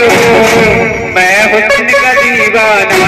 मैं हुस्न का दीवाना।